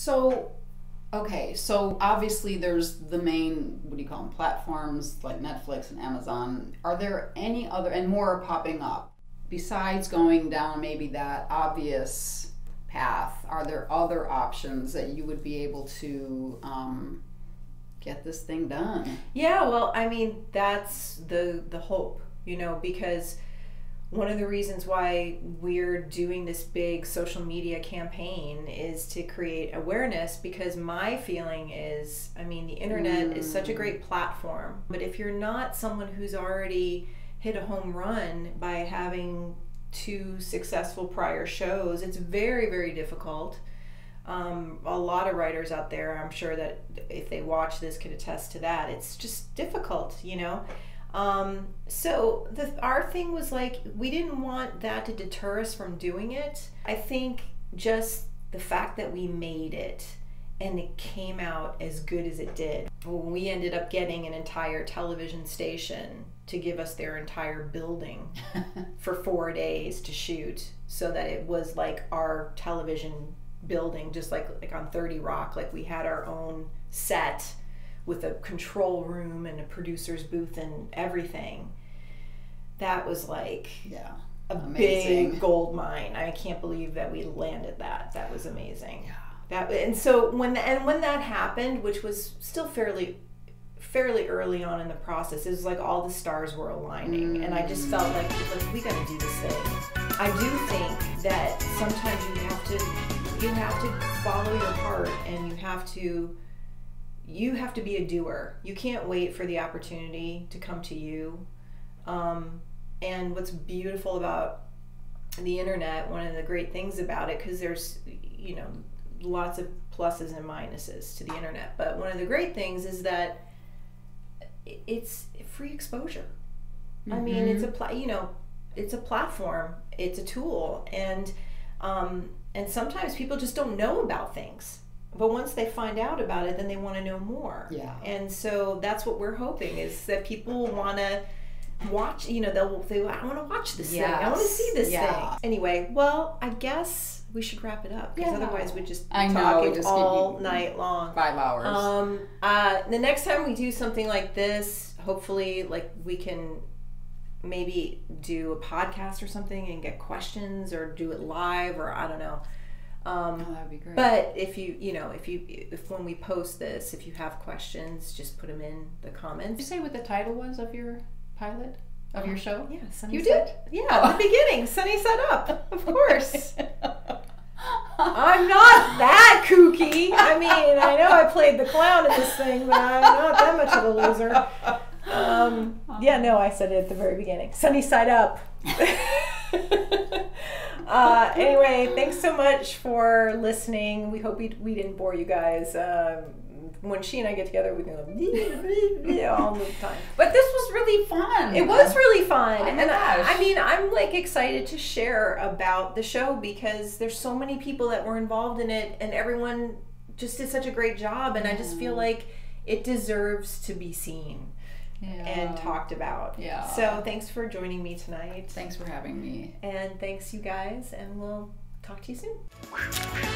So, okay, so obviously there's the main, what do you call them, platforms like Netflix and Amazon. Are there any other, and more are popping up, besides going down maybe that obvious path? Are there other options that you would be able to um, get this thing done? Yeah, well, I mean, that's the the hope, you know, because one of the reasons why we're doing this big social media campaign is to create awareness because my feeling is I mean the internet mm. is such a great platform but if you're not someone who's already hit a home run by having two successful prior shows it's very very difficult um, a lot of writers out there i'm sure that if they watch this could attest to that it's just difficult you know um, so the our thing was like we didn't want that to deter us from doing it. I think just the fact that we made it and it came out as good as it did. We ended up getting an entire television station to give us their entire building for four days to shoot so that it was like our television building just like like on 30 rock like we had our own set with a control room and a producer's booth and everything. That was like yeah, a amazing. big gold mine. I can't believe that we landed that. That was amazing. Yeah. That and so when the, and when that happened, which was still fairly fairly early on in the process, it was like all the stars were aligning, mm. and I just felt like like we got to do this thing. I do think that sometimes you have to you have to follow your heart, and you have to you have to be a doer. You can't wait for the opportunity to come to you. Um, and what's beautiful about the internet, one of the great things about it, because there's, you know, lots of pluses and minuses to the internet, but one of the great things is that it's free exposure. Mm-hmm. I mean, it's a, pla- you know, it's a platform, it's a tool, and um, and sometimes people just don't know about things but once they find out about it then they want to know more. Yeah. And so that's what we're hoping is that people want to watch you know they'll they i want to watch this yes. thing. I want to see this yeah. thing. Anyway well i guess we should wrap it up because yeah. otherwise we'd just be I talking just all night long. five hours. Um uh the next time we do something like this hopefully like we can maybe do a podcast or something and get questions or do it live or i don't know um, oh, that'd be great. But if you, you know, if you, if when we post this, if you have questions, just put them in the comments. Did you say what the title was of your pilot of your show? Yeah, Sunny you did. Yeah, oh. at the beginning, Sunny side up, of course. I'm not that kooky. I mean, I know I played the clown in this thing, but I'm not that much of a loser. Um, yeah, no, I said it at the very beginning. Sunny side up. uh, anyway, thanks so much for listening. We hope we, we didn't bore you guys. Um, when she and I get together, we can go all the time. But this was really fun. It was really fun, oh and I, I, mean, I'm like excited to share about the show because there's so many people that were involved in it, and everyone just did such a great job, and mm. I just feel like it deserves to be seen yeah. and talked about. Yeah. So thanks for joining me tonight. Thanks for having me. And thanks you guys and we'll talk to you soon.